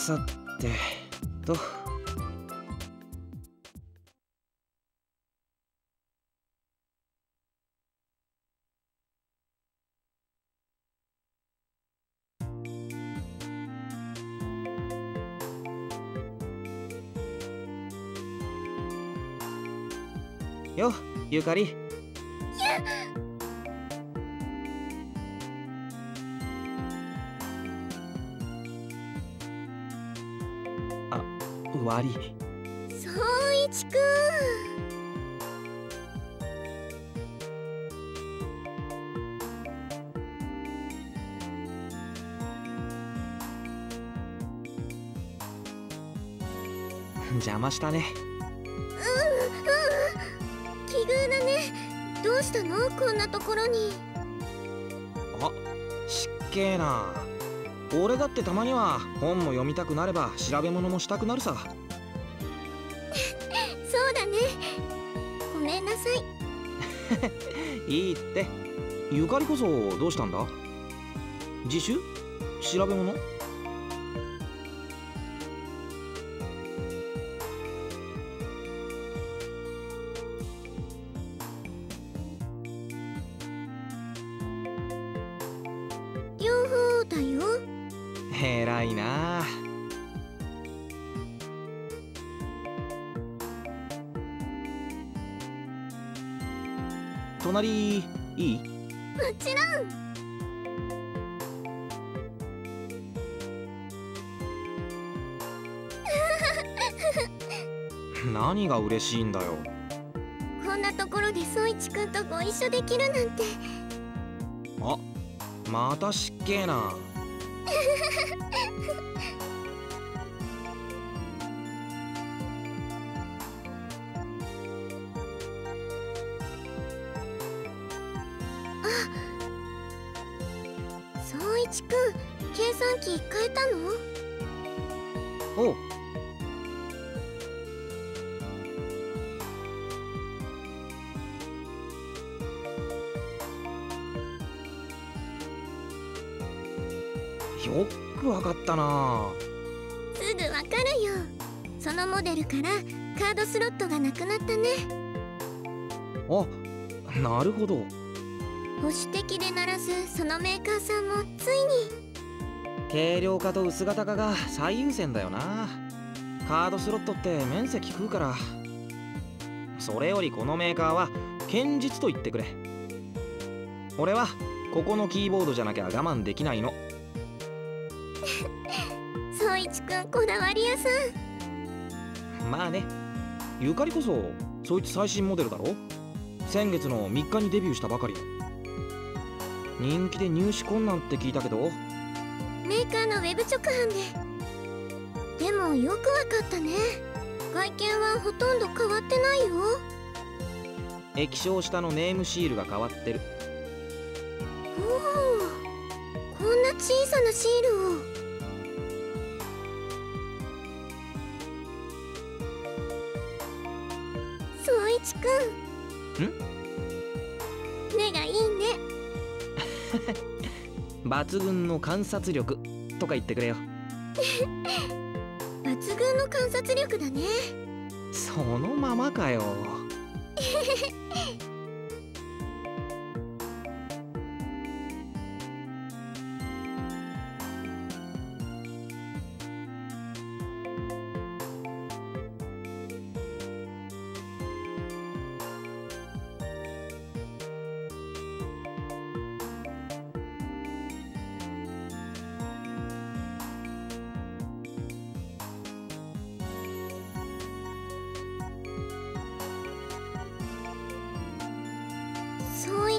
さてと。よゆかり悪い総一く邪魔したね。んうんうん。奇遇だね。どうしたの？こんなところに。あしっけえな。俺だってたまには本も読みたくなれば調べ物もしたくなるさ いいって。ゆかりこそどうしたんだ？自習調べ物？嬉しいんだよ。こんなところで総一くんとご一緒できるなんて。あまたしっけえな 総一くん計算機変えたの？おうかったな。すぐわかるよ。そのモデルからカードスロットがなくなったね。あなるほど。保守的でならずそのメーカーさんもついに。軽量化と薄型化が最優先だよな。カードスロットって面積食うから。それよりこのメーカーは堅実と言ってくれ。俺はここのキーボードじゃなきゃ我慢できないのくんこだわり屋さんまあね。ゆかりこそそいつ最新モデルだろ？先月の3日にデビューしたばかり。人気で入手困難って聞いたけど。メーカーのウェブ直販で。でもよくわかったね。外見はほとんど変わってないよ。液晶下のネームシールが変わってる。おおこんな小さなシールをくんん。目がいいね。抜群の観察力。とか言ってくれよ。抜群の観察力だね。そのままかよ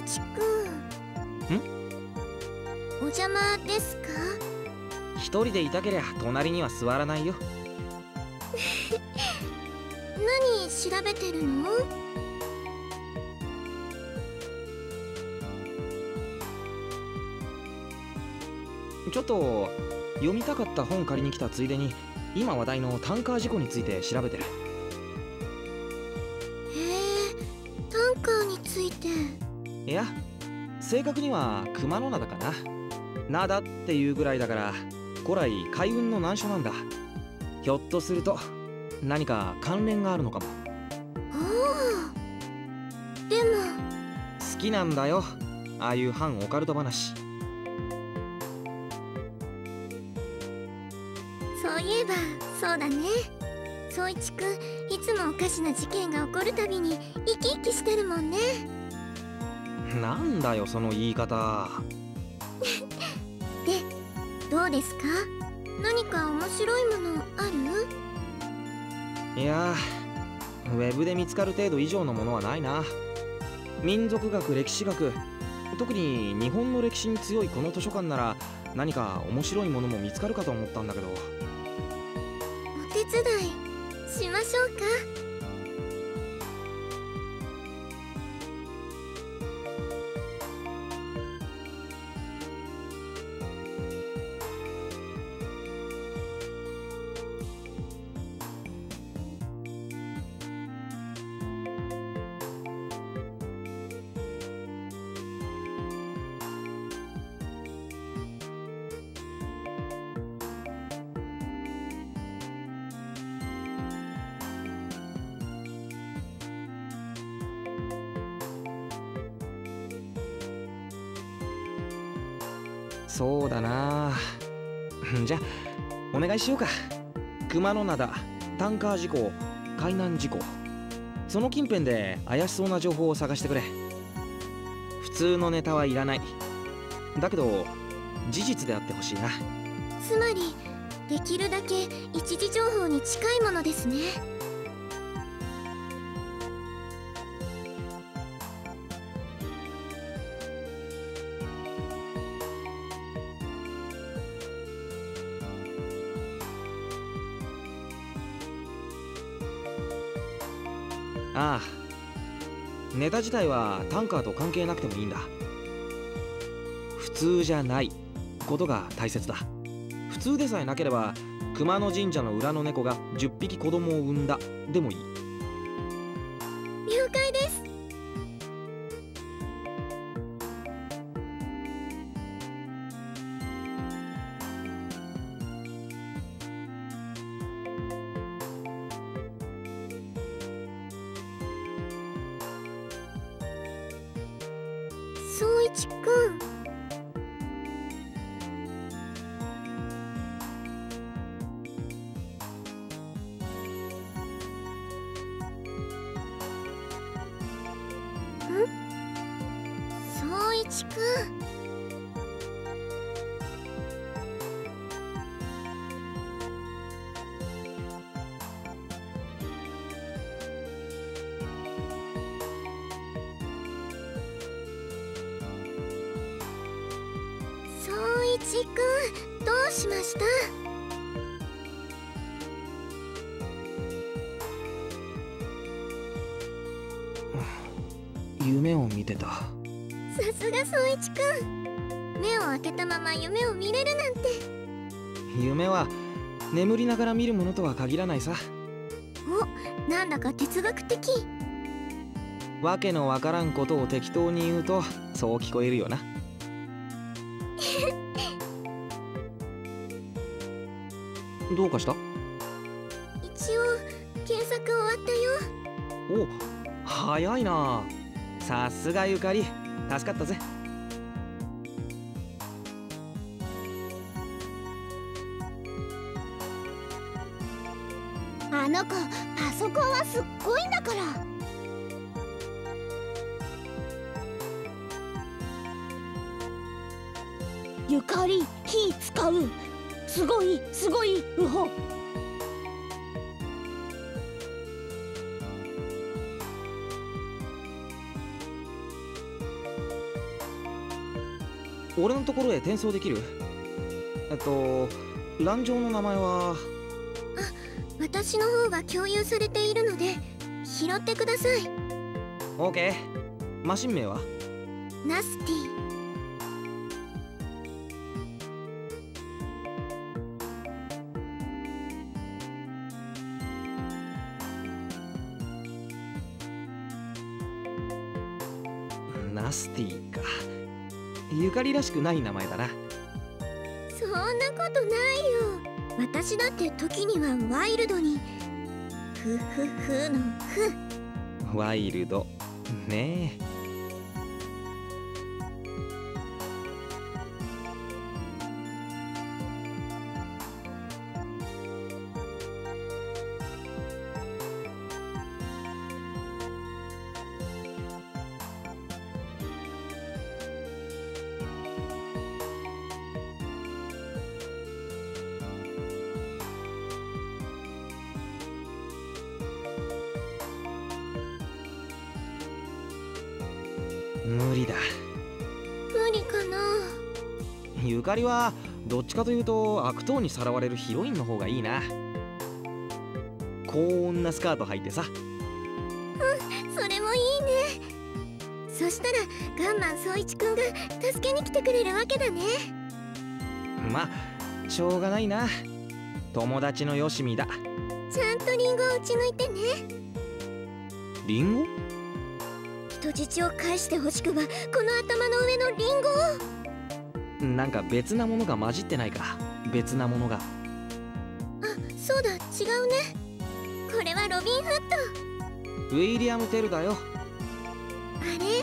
総一くん。ん？お邪魔ですか？一人でいたけりゃ隣には座らないよ。何調べてるの？ちょっと読みたかった本借りに来たついでに今話題のタンカー事故について調べてる正確には熊野灘かな。灘っていうぐらいだから古来海運の難所なんだ。ひょっとすると何か関連があるのかも。でも。好きなんだよああいう反オカルト話。そういえばそうだね。宗一くんいつもおかしな事件が起こるたびに生き生きしてるもんねなんだよその言い方。でどうですか？何か面白いものある？いやーウェブで見つかる程度以上のものはないな。民族学歴史学特に日本の歴史に強いこの図書館なら何か面白いものも見つかるかと思ったんだけど。お手伝いしましょうか？しようか。熊野灘タンカー事故海難事故。その近辺で怪しそうな情報を探してくれ。普通のネタはいらない。だけど事実であってほしいな。つまりできるだけ一時情報に近いものですね。ああ。ネタ自体はタンカーと関係なくてもいいんだ。普通じゃない。ことが大切だ。普通でさえなければ熊野神社の裏の猫が10匹子供を産んだ。でもいい。宗一くんどうしました？夢を見てた。さすが宗一くん目を開けたまま夢を見れるなんて。夢は眠りながら見るものとは限らないさ。おなんだか哲学的。わけのわからんことを適当に言うとそう聞こえるよなどうかした？一応検索終わったよ。お早いな。さすがゆかり。助かったぜ。あの子パソコンはすっごいんだから。ゆかり火使うすごいすごいウホ俺のところへ転送できる？えっと蘭城の名前は？私の方が共有されているので拾ってください。OK マシン名は？ナスティかりらしくない名前だな。宗そんなことないよ。私だって時にはワイルドに。ふふふのふ。ワイルド。ねえ無理だ。無理かな。ゆかりはどっちかというと悪党にさらわれるヒロインの方がいいな。高温なスカート履いてさ。それもいいね。そしたらガンマン宗一くんが助けに来てくれるわけだね。まあしょうがないな。友達のよしみだ。ちゃんとリンゴを打ち抜いてね。リンゴ？人質を返してほしくばこの頭の上のリンゴを。なんか別なものが混じってないか。別なものが。あそうだ。違うね。これはロビン・フットウィリアム・テルだよ。あれ？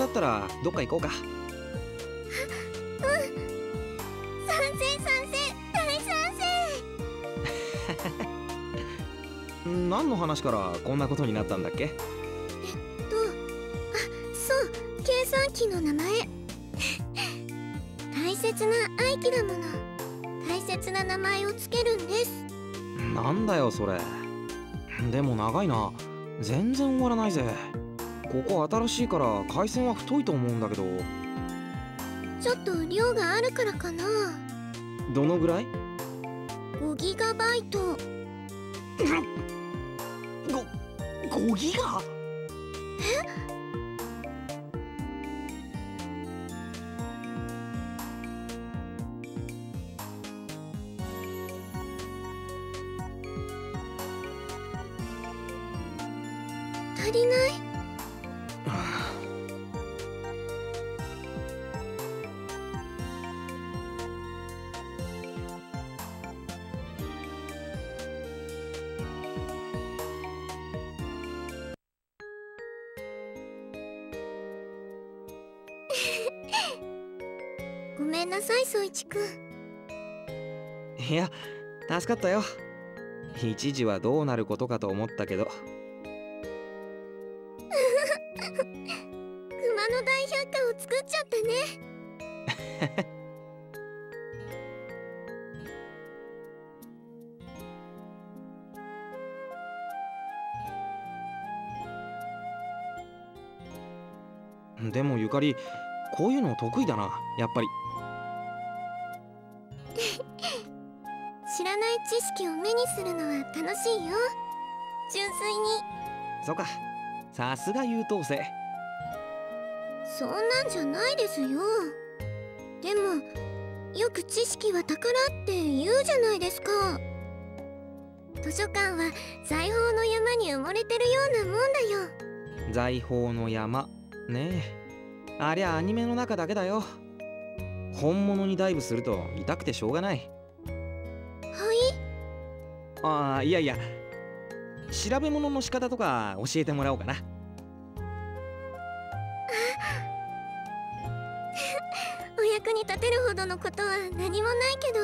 だったらどっか行こうか。賛成。賛成。大賛成。何の話からこんなことになったんだっけ？とあそう。計算機の名前。大切な愛機だもの。大切な名前をつけるんです。なんだよそれ。でも長いな。全然終わらないぜここ新しいから回線は太いと思うんだけど。ちょっと量があるからかな。どのぐらい？5ギガバイト。ご5ギガ？足めんなさい宗一くん。いや助かったよ。一時はどうなることかと思ったけど。熊の大百科を作っちゃったね。でもゆかりこういうの得意だなやっぱり粋に。そうか。さすが優等生。そんなんじゃないですよ。でもよく知識は宝って言うじゃないですか。図書館は財宝の山に埋もれてるようなもんだよ。財宝の山。ねえ。ありゃアニメの中だけだよ。本物にダイブすると痛くてしょうがない。はい？ああいやいや調べ物の仕方とか教えてもらおうかな。お役に立てるほどのことは何もないけど。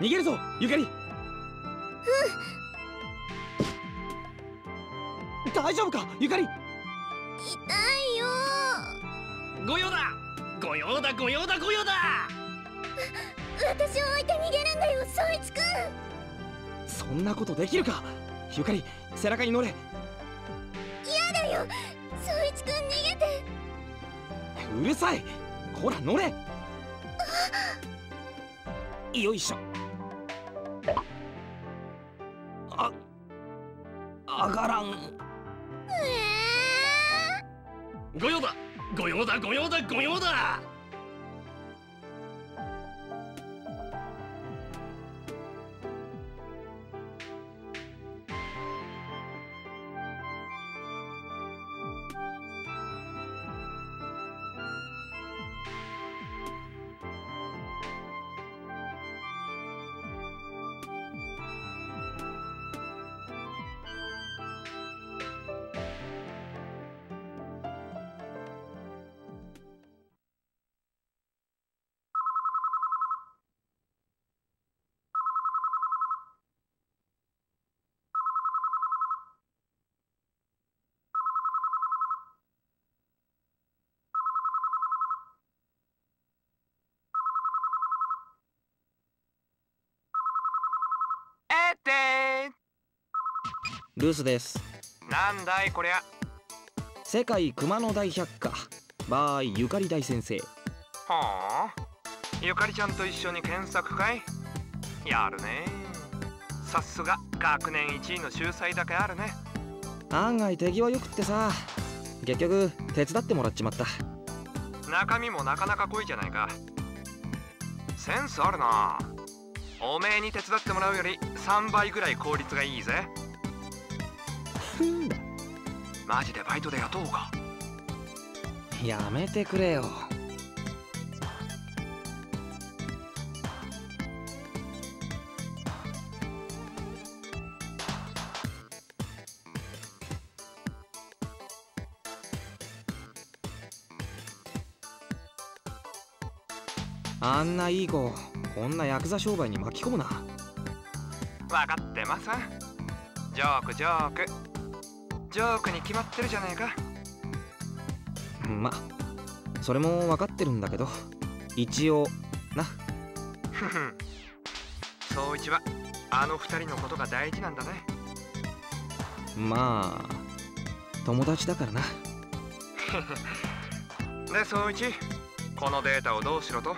逃げるぞゆかり。うん大丈夫かゆかり。痛いよ。御用だ。御用だ御用だ御用だ。私を置いて逃げるんだよ宗一くん。そんなことできるかゆかり。背中に乗れ。嫌だよ宗一くん逃げて。うるさい。ほら乗れ。よいしょ御用だ。御用だ御用だ御用だ。ルースです。なんだいこりゃ。世界熊野大百科。バーイゆかり大先生。はあゆかりちゃんと一緒に検索かい。やるね。さすが学年1位の秀才だけあるね。案外手際よくってさ。結局手伝ってもらっちまった。中身もなかなか濃いじゃないか。センスあるな。おめえに手伝ってもらうより3倍ぐらい効率がいいぜマジでバイトで雇おうか。やめてくれよ。あんないい子こんなヤクザ商売に巻き込むな。分かってます。ジョークジョークジョークに決まってるじゃねえか。まそれも分かってるんだけど一応な。ふふ総一はあの二人のことが大事なんだね。まあ友達だからな。で総一このデータをどうしろと？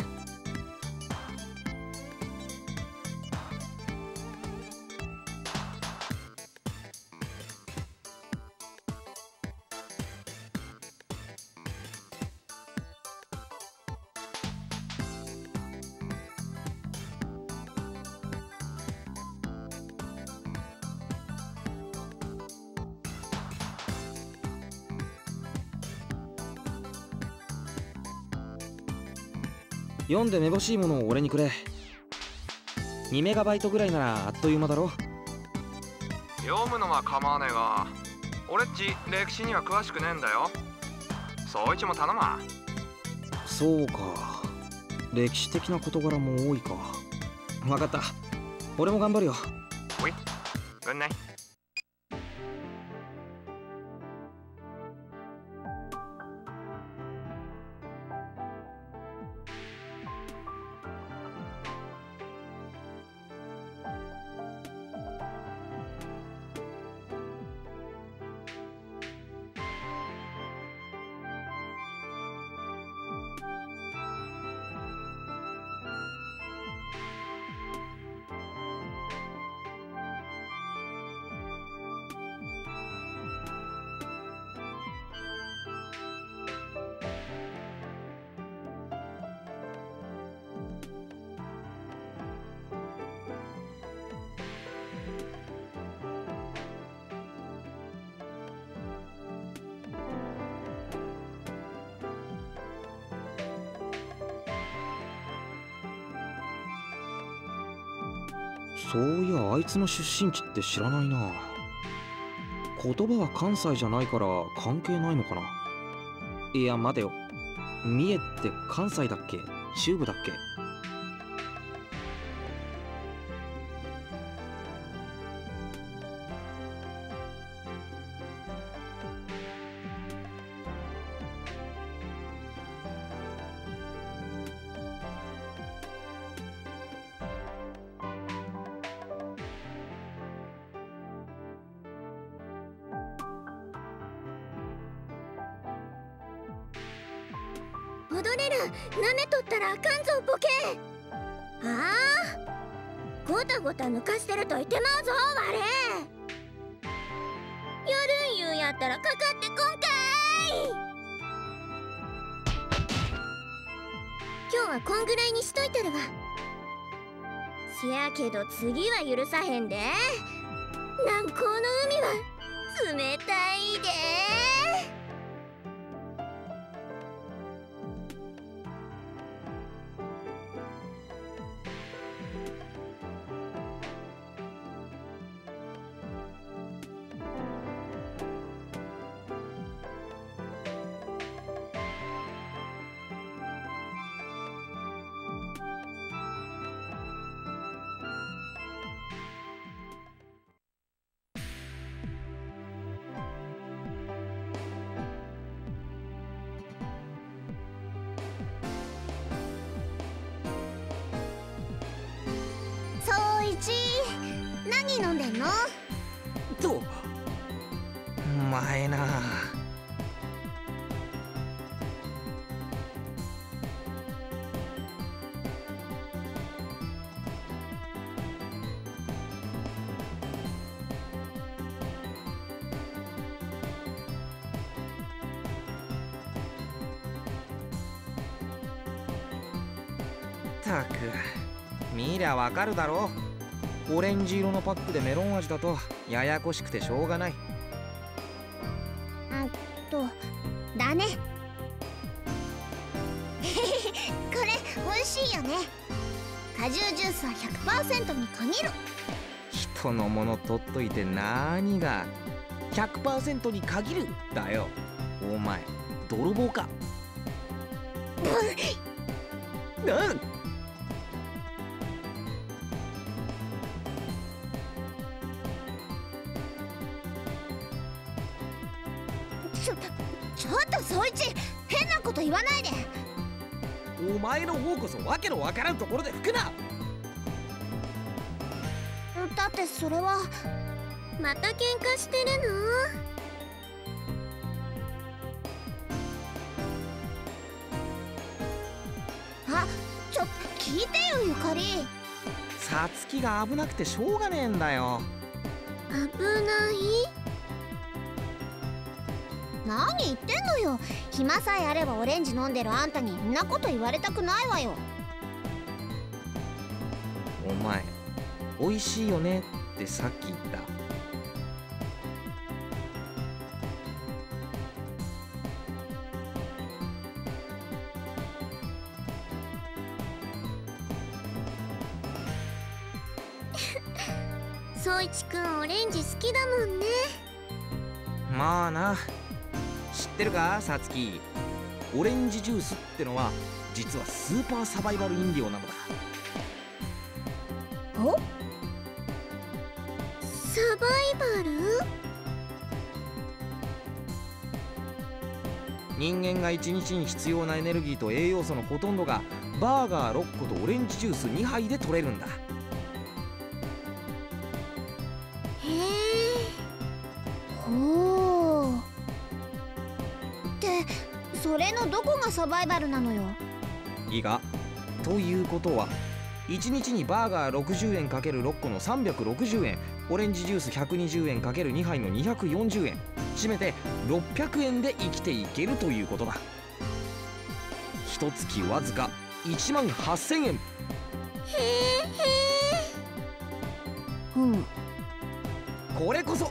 読んでめぼしいものを俺にくれ。2メガバイトぐらいならあっという間だろ。読むのは構わねえが俺っち歴史には詳しくねえんだよ。総一も頼まそうか。歴史的な事柄も多いか。分かった。俺も頑張るよ。ぐんねそういやあいつの出身地って知らないな。言葉は関西じゃないから関係ないのかな。いや待てよ。三重って関西だっけ？中部だっけ？かんぞボケああごたごた抜かしてるといてまうぞ我やるん言うやったらかかってこんかい。今日はこんぐらいにしといてるわせやけど次は許さへんで。南高の海は。冷たいで。たく。見りゃわかるだろオレンジ色のパックでメロン味だとややこしくてしょうがない。とだね。これ美味しいよね。果汁ジュースは100%に限る。人のもの取っといて何が100%に限るだよ。お前泥棒か。うんわけのわからんところで吹くな。だってそれはまた喧嘩してるの？あちょ聞いてよゆかり。さつきが危なくてしょうがねえんだよ。危ない？何言ってんのよ。暇さえあればオレンジ飲んでるあんたにんなこと言われたくないわよ美味しいよね。ってさっき言った。宗一くんオレンジ好きだもんね。まあな。知ってるか？さつきオレンジジュースってのは実はスーパーサバイバル飲料なのだ。お？サバイバル人間が1日に必要なエネルギーと栄養素のほとんどがバーガー6個とオレンジジュース2杯で取れるんだ。へえほうってそれのどこがサバイバルなのよ？いいかということは1日にバーガー60円 ×6 個の360円オレンジジュース120円 ×2 杯の240円。締めて600円で生きていけるということだ。一月わずか1万8000円。へえへえうん。これこそ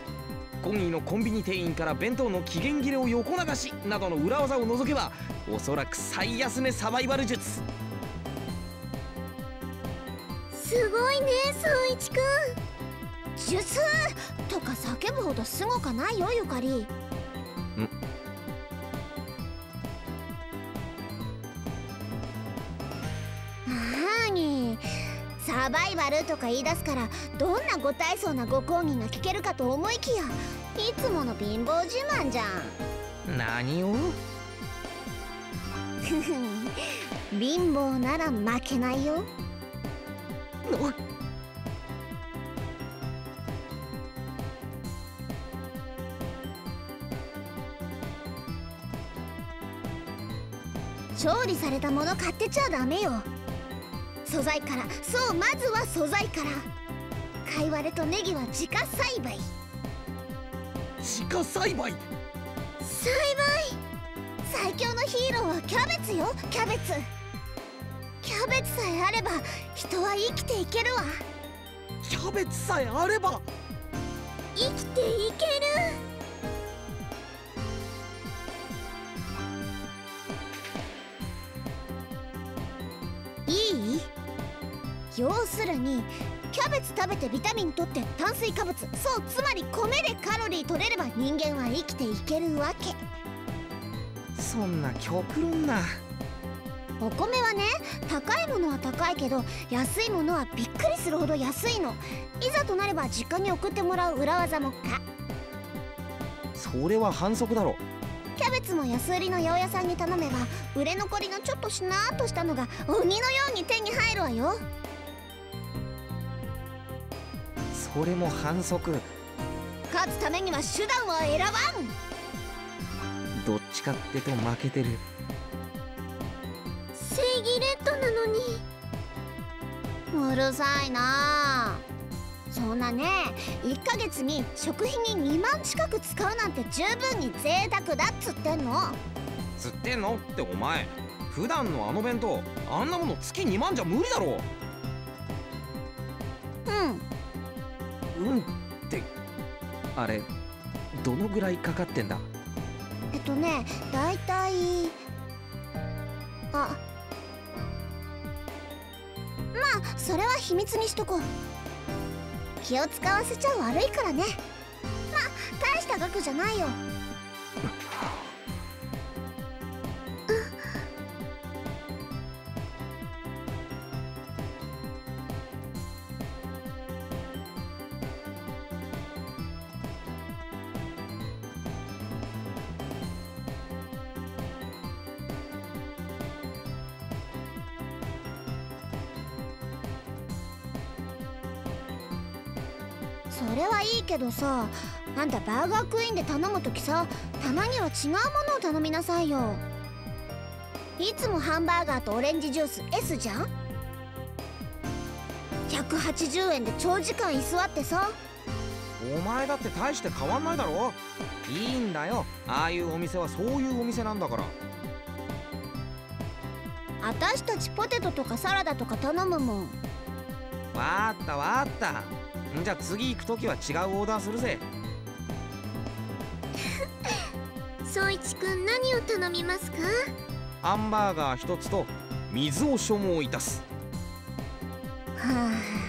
今位のコンビニ店員から弁当の期限切れを横流しなどの裏技を除けばおそらく最安値サバイバル術。すごいね宗一くん術。とか叫ぶほどすごかないよゆかり。なサバイバルとか言い出すからどんなご大層なご講義が聞けるかと思いきやいつもの貧乏自慢じゃん。何を？貧乏なら負けないよ調理されたもの買ってちゃダメよ。素材から。そうまずは素材から。カイワレとネギは自家栽培。自家栽培？栽培。最強のヒーローはキャベツよ。キャベツ。キャベツさえあれば人は生きていけるわ。キャベツさえあれば？生きていけるにキャベツ食べてビタミン取って炭水化物。そうつまり米でカロリー取れれば人間は生きていけるわけ。そんな極論な。お米はね高いものは高いけど安いものはびっくりするほど安いの。いざとなれば実家に送ってもらう裏技もか。それは反則だろ。キャベツも安売りの八百屋さんに頼めば売れ残りのちょっとしなーっとしたのが鬼のように手に入るわよそれも反則。勝つためには手段は選ばん。どっちかってと負けてる。正義レッドなのに。うるさいな。あそんなね1ヶ月に食費に2万近く使うなんて十分に贅沢だっつってんの。つってんの？ってお前普段のあの弁当あんなもの月2万じゃ無理だろあれどのぐらいかかってんだ？えっとねだいたいあまあそれは秘密にしとこう。気を使わせちゃ悪いからね。まあ大した額じゃないよ。それはいいけどさあんたバーガークイーンで頼むときさたまには違うものを頼みなさいよ。いつもハンバーガーとオレンジジュース S じゃん？180円で長時間居座ってさ。お前だって大して変わんないだろ。いいんだよ。ああいうお店はそういうお店なんだから。私たちポテトとかサラダとか頼むもん。わーったわーった。んじゃ次行く時は違うオーダーするぜ。宗一くん何を頼みますか？ハンバーガー一つと水を所望いたす。はあ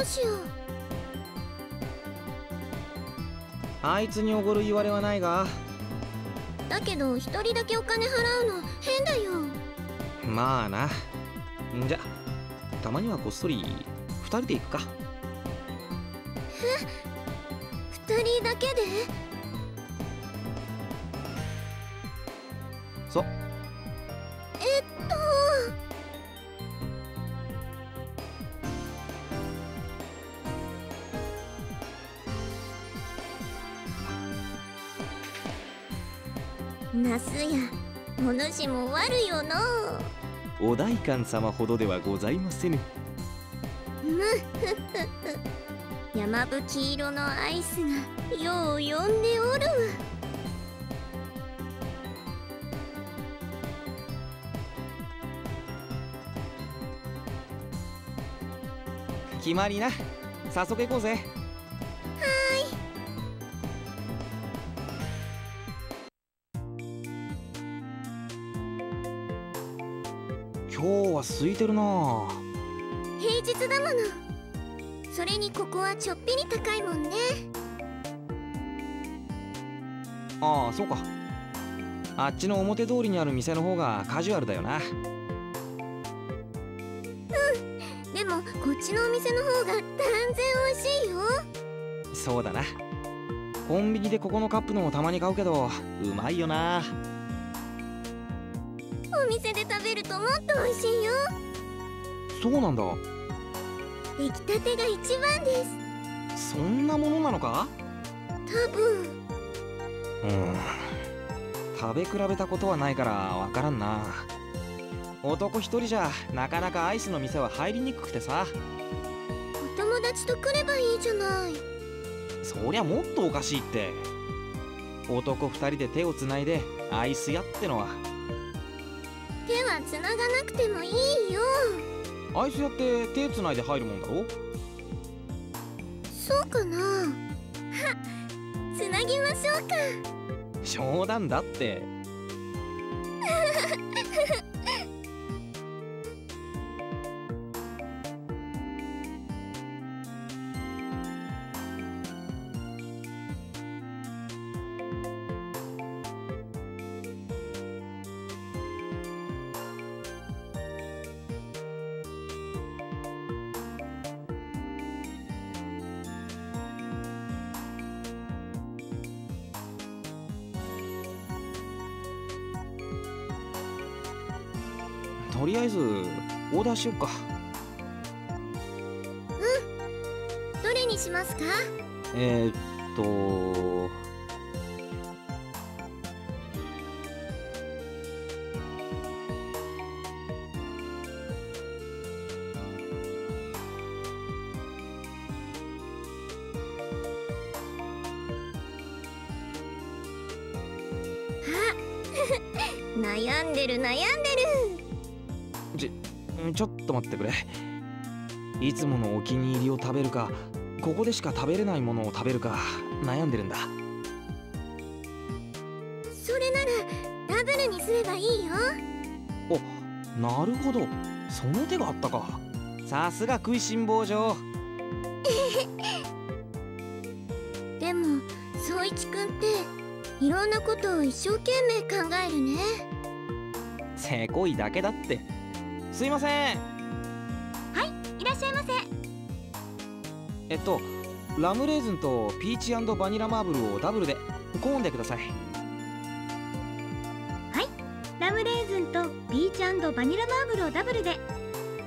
うしよう。あいつにおごる言われはないが。だけど一人だけお金払うの変だよ。まあな。んじゃたまにはこっそり二人で行くか。二人だけで？なすや。お主も悪よのお代官様ほどではございませぬ。むふふふ山吹色のアイスがよう呼んでおるわ。決まりな。早速行こうぜ。空いてるな。平日だもの。それにここはちょっぴり高いもんね。ああそうか。あっちの表通りにある店の方がカジュアルだよな。でもこっちのお店の方が断然美味しいよ。そうだな。コンビニでここのカップのもたまに買うけどうまいよな。お店で食べるともっと美味しいよ。そうなんだ。出来たてが一番です。そんなものなのか？多分。うん。食べ比べたことはないからわからんな。男一人じゃなかなかアイスの店は入りにくくてさ。お友達と来ればいいじゃない。そりゃもっとおかしいって。男二人で手をつないでアイス屋ってのは繋がなくてもいいよ。アイス屋って手つないで入るもんだろ？そうかな。はつなぎましょうか。冗談だってしよっか。どれにしますか？えー、っと。悩んでる悩んでると待ってくれ。いつものお気に入りを食べるかここでしか食べれないものを食べるか悩んでるんだ。それならダブルにすればいいよ。なるほど。その手があったか。さすが食いしん坊嬢。でも宗一くんっていろんなことを一生懸命考えるね。せこいだけだって。すいませんえっとラムレーズンとピーチバニラマーブルをダブルでコーンでください。ラムレーズンとピーチバニラマーブルをダブルで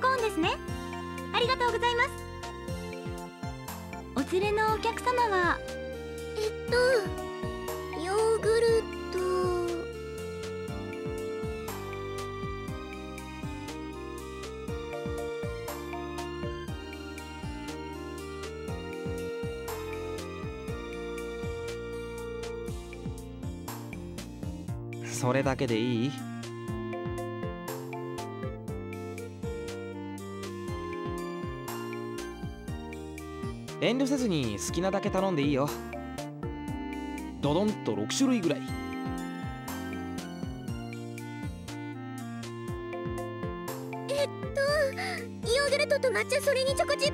コーンですね。ありがとうございます。お連れのお客様はえっとヨーグルそれだけでいい？遠慮せずに好きなだけ頼んでいいよ。ドドンと6種類ぐらい。えっとヨーグルトと抹茶それにチョコチップ。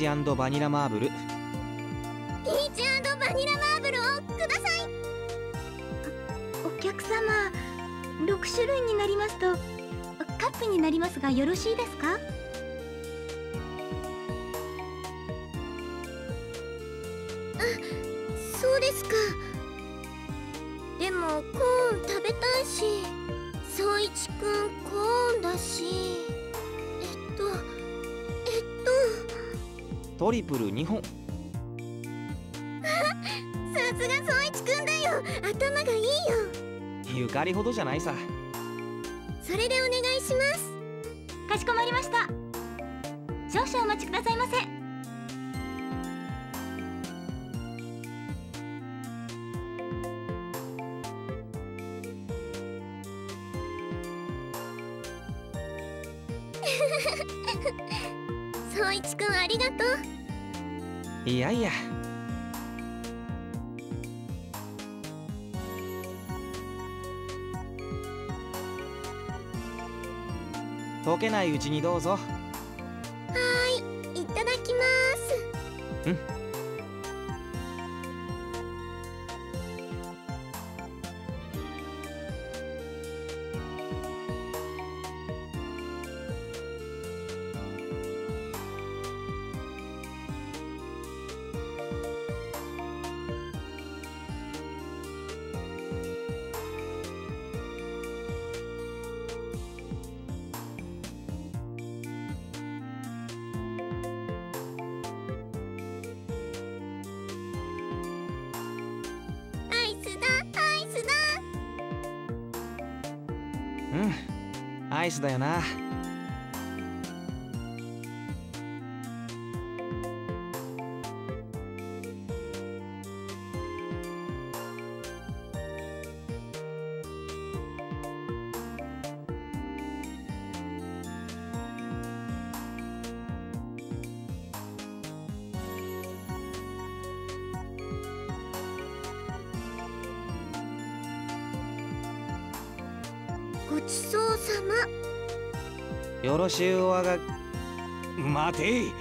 チバニラマーブル。ピーチバニラマーブルをください。お客様6種類になりますとカップになりますがよろしいですか？あそうですか。でもコーン食べたいし宗一くんコーンだし。トリプル2本。さすが宗一くんだよ。頭がいいよ。ゆかりほどじゃないさ。それでお願いします。かしこまりました。少々お待ちくださいませいやいや。溶けないうちにどうぞ。ナイスだよな。まよろしゅうおわが待て。